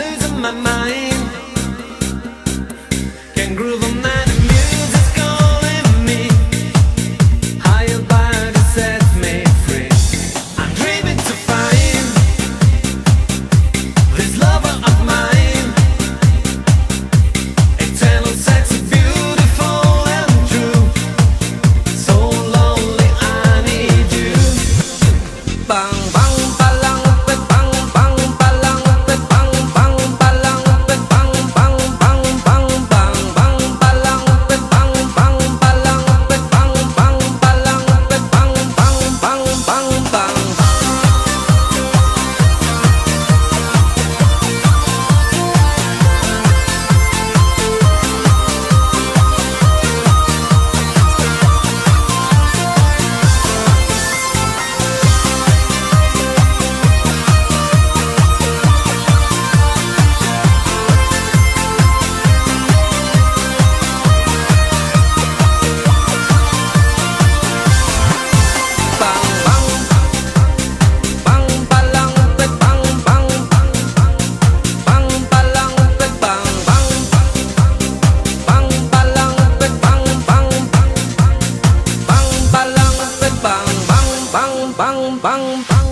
losing my mind. Can't groove bang bang bang.